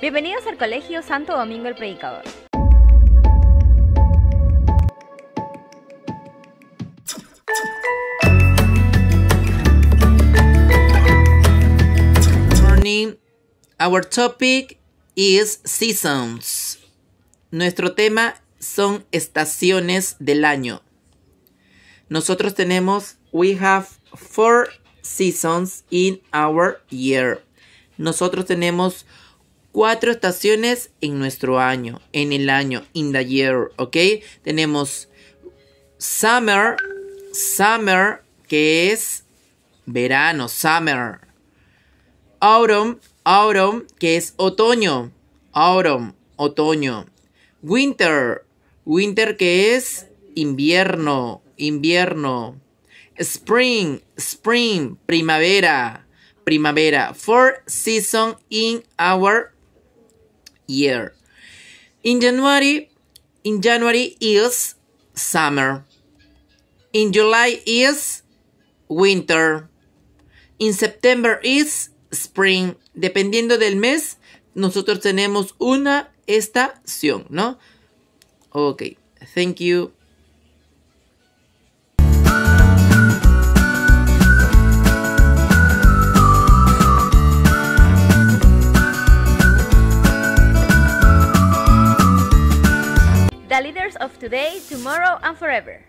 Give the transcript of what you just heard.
Bienvenidos al Colegio Santo Domingo el Predicador. morning. Our topic is seasons. Nuestro tema son estaciones del año. Nosotros tenemos, we have four seasons in our year. Nosotros tenemos cuatro estaciones en nuestro año, en el año, in the year, ¿ok? Tenemos summer, summer, que es verano, summer. Autumn, autumn, que es otoño, autumn, otoño. Winter, winter, que es invierno, invierno. Spring, spring, primavera, primavera. Four season in our year. In January, in January is summer. In July is winter. In September is spring. Dependiendo del mes, nosotros tenemos una estación, ¿no? Ok, thank you. The leaders of today, tomorrow, and forever.